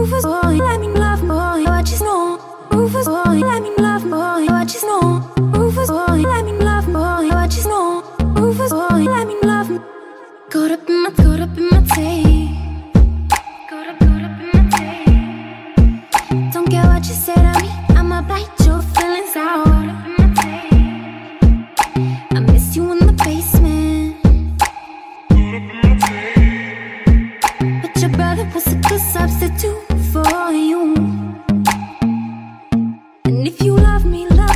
Rufus boy, let me love boy, what you know. Rufus boy, let me love boy, what you know. Rufus boy, let me love boy, what you know. Rufus boy, let me love. Caught up in my, caught up in my tape. Caught up, caught up in my tape. Don't care what you said. me love.